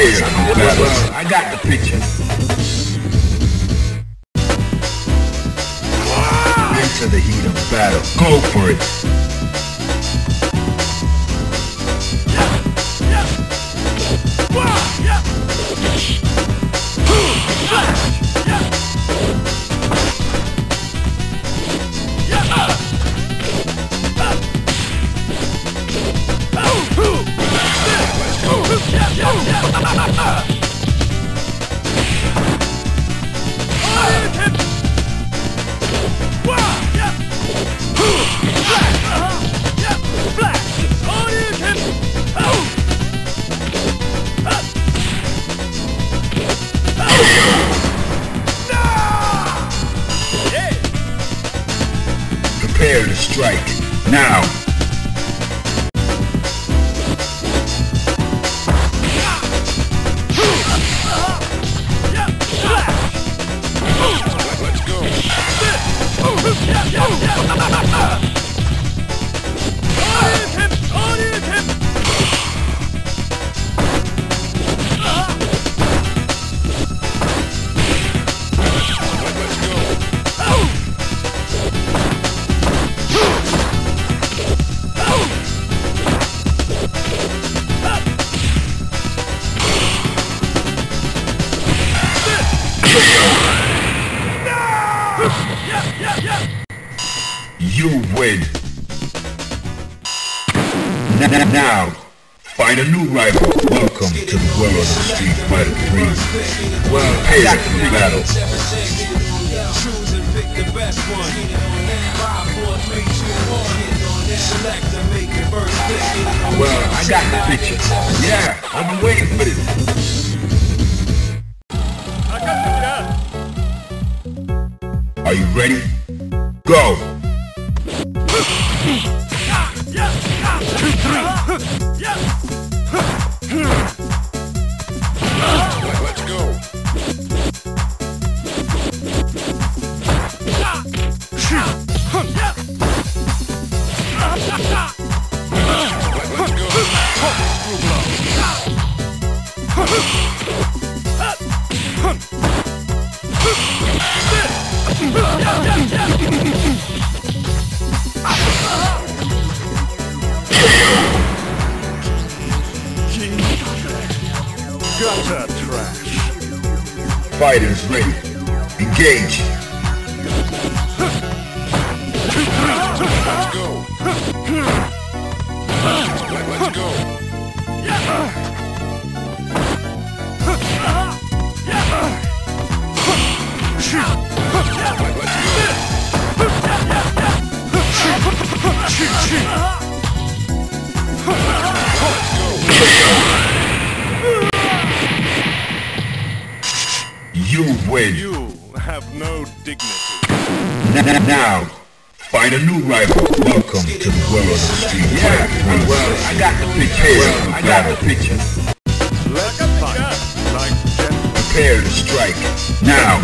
I got the picture. Into the heat of battle. Go for it. Ha ha ha! Let's win. You have no dignity. Now, find a new rival. Welcome to the world of Street 3. Well, I got the picture. I got the picture. Let's fight like. Prepare to strike. Now.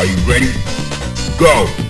Are you ready? Go!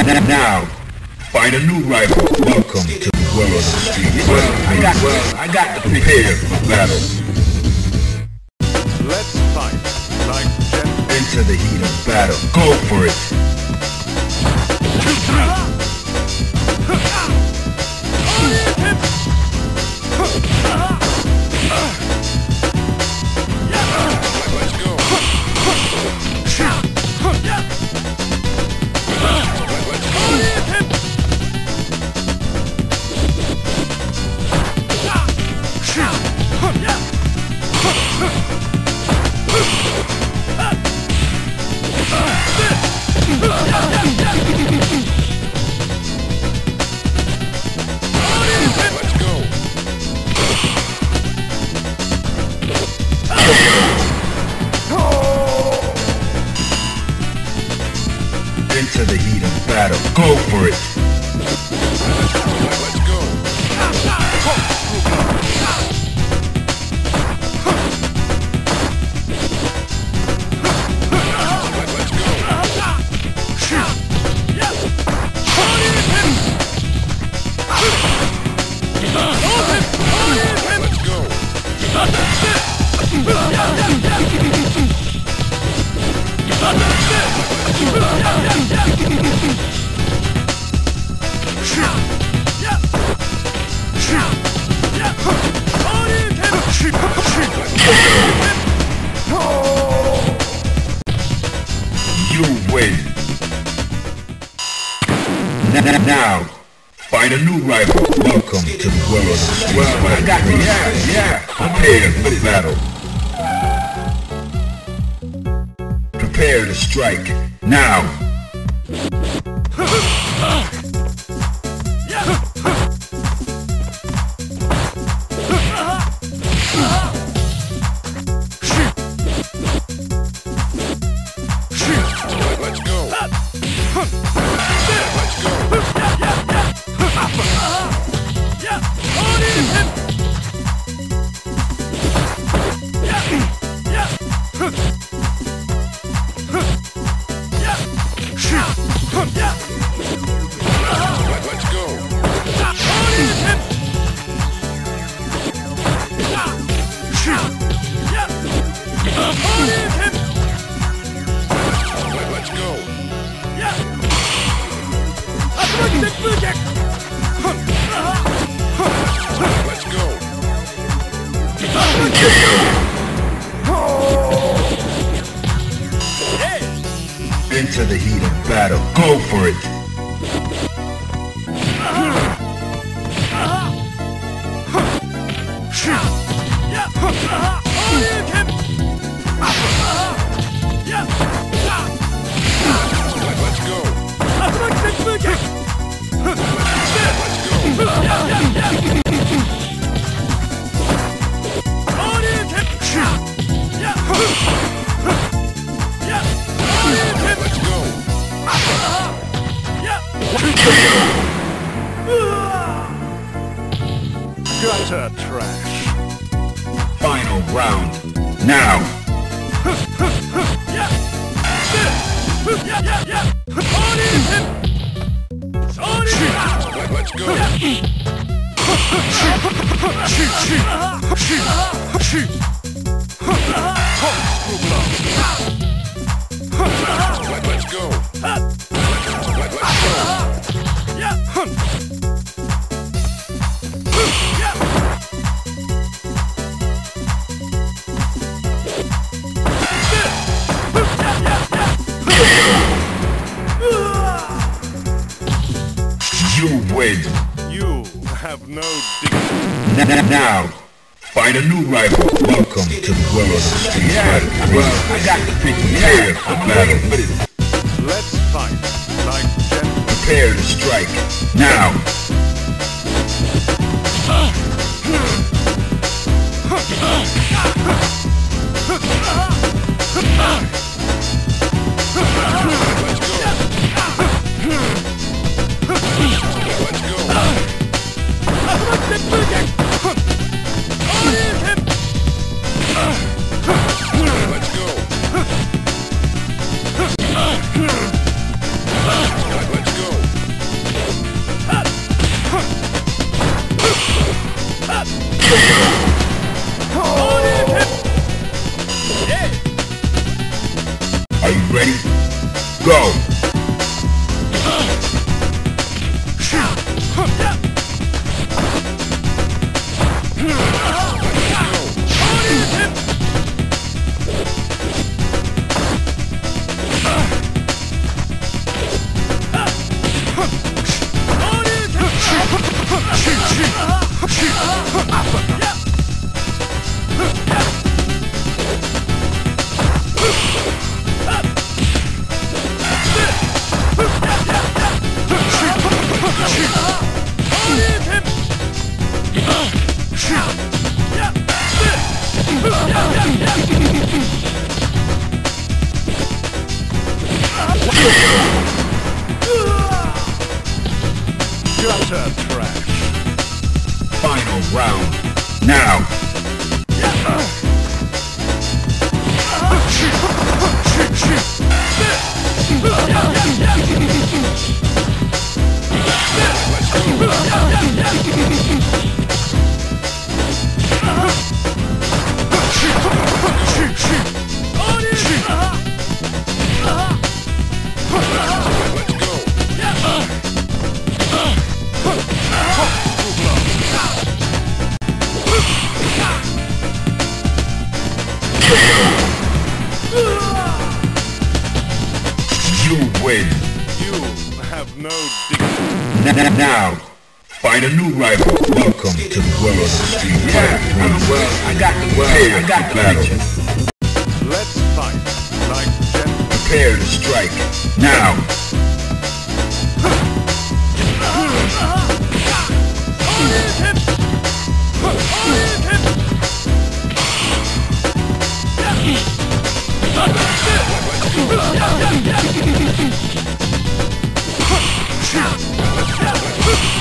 Now, find a new rival. Welcome to the world of the Street. I got, well, I got to prepare for battle. Let's fight like gentlemen. Into the heat of battle. Go for it. You have no dignity. Now. Find a new rival. Welcome to the world of the street. Yeah, well, I got the Prepare for battle. Let's fight like gentlemen. Prepare to strike. Now. Let's now. Find a new rival. Welcome to the world of the street. Yeah, well, I got the well, I got the battle. Let's fight like gentlemen. Prepare to strike. Now. Let's go. Gutter trash.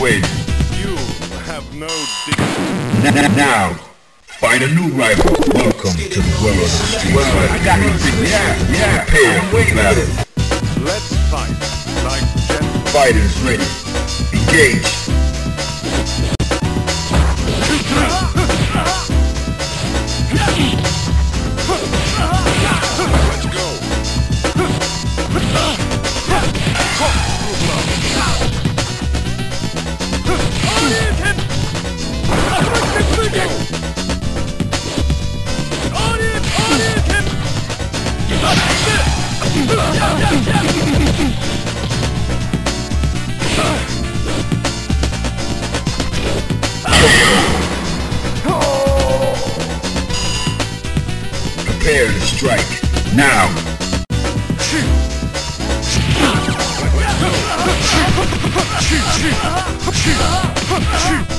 Win. You have no dignity. Now, find a new rival. Welcome to the world of the street well, I got it. Yeah, yeah. Prepare for battle. Let's fight like gentlemen. Fighters ready. Engage. Let's go. Prepare to strike. Now. Gutter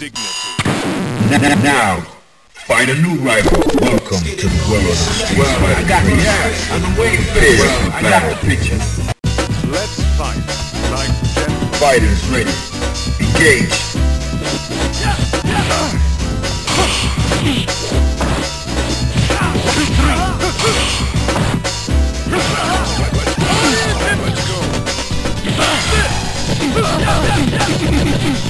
dignity. N- Now, find a new rival. Welcome to the world of the street well, I got it. Yeah, I've been waiting for this. Well, I got the picture. Let's fight like gentlemen. Fighters ready. Engage. Let's go.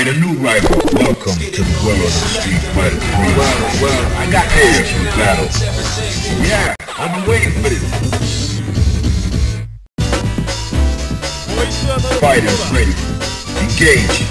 Find a new rival. Welcome to the world of the street fighter. Well, well, I got Prepare for battle. Yeah, I've been waiting for this. Fighters ready. Engage.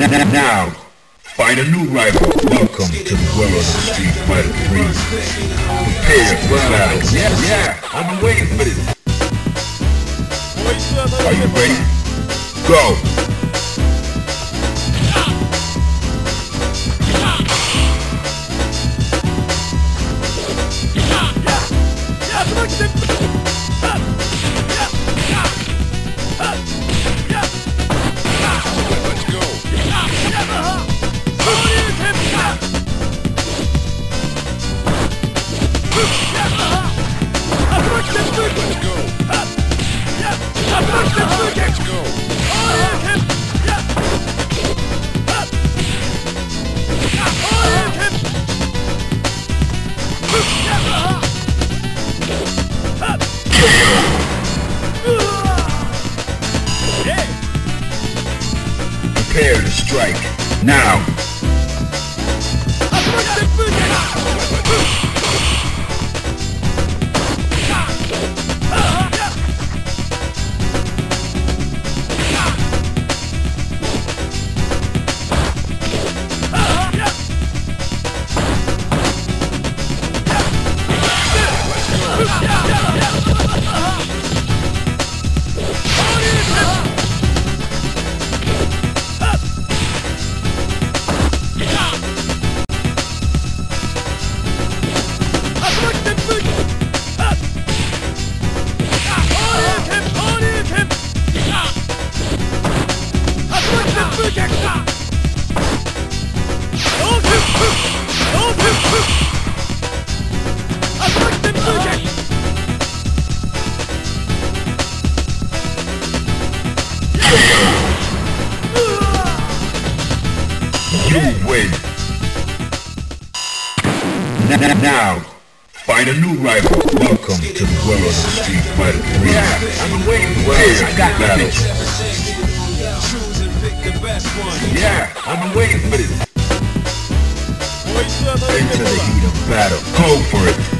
Now, find a new rival. Welcome to the world of Street Fighter 3. Prepare for battle. Yeah, yeah, been waiting for this. Are you ready? Go. Street Fighter 3. Yeah, I'm been waiting for this. I got. Yeah, been waiting for this. Into the heat of battle. Go for it.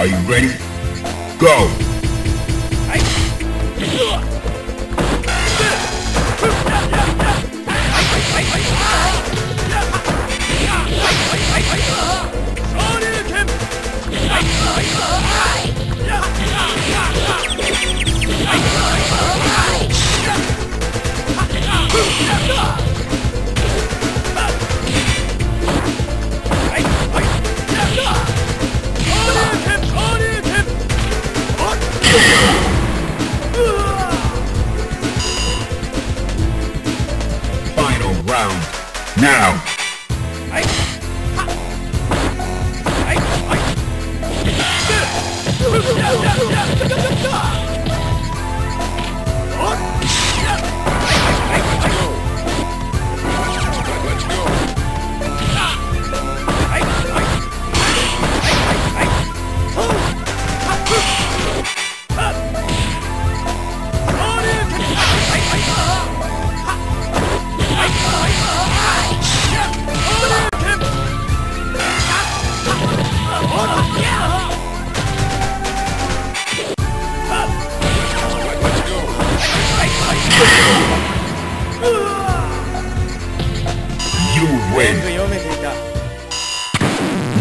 Are you ready? Go!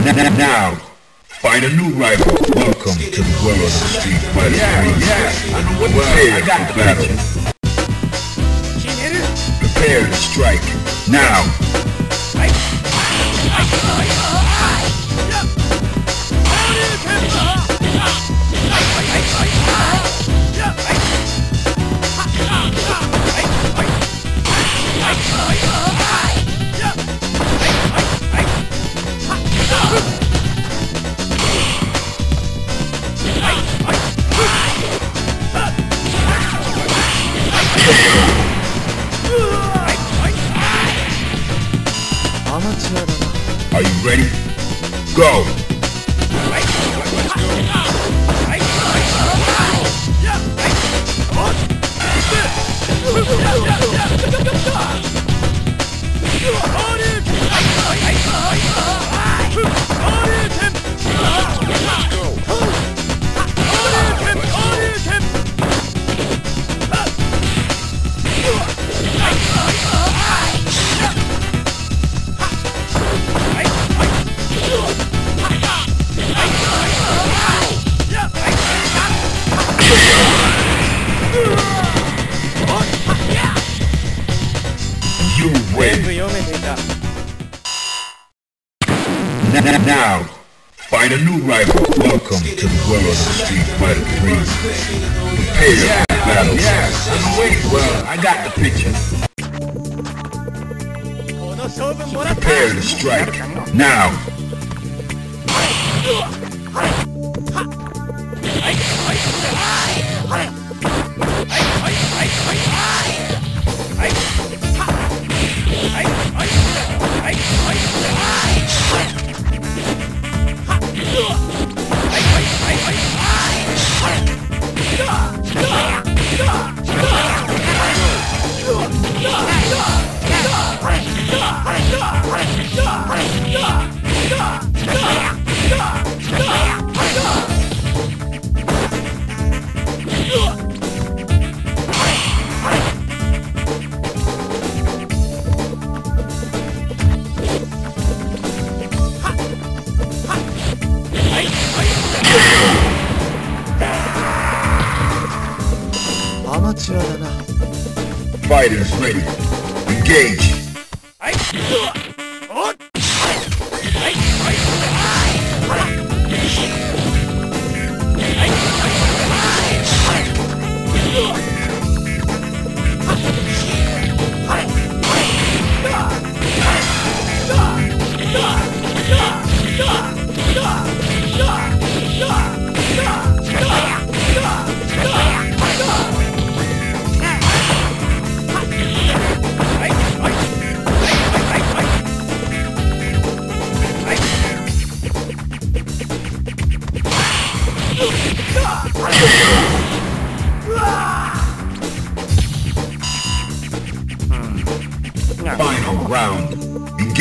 Now, find a new rival. Welcome to the world of Street Fighter. Yeah, yeah, I know what to say. I got the battle. Prepare to strike. Now. Are you ready? Go! Hold him!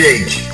Engage.